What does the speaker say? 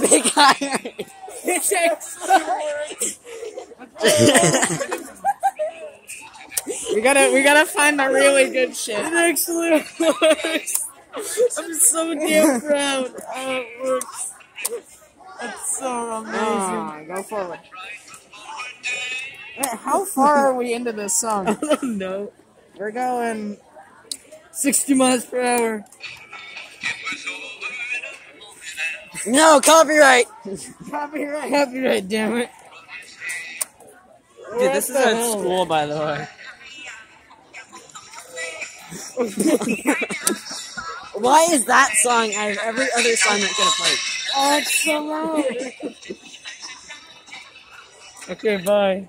Big iron. It's we gotta we gotta find the really good shit. It actually works. I'm so damn proud. Oh, it works. That's so amazing. Ah, go forward. How far are we into this song? I don't know. We're going 60 miles per hour. No, copyright. copyright. Copyright, damn it. Dude, this is at hell? school, by the way. Why is that song out of every other song that's gonna could have played? Excellent. okay, bye.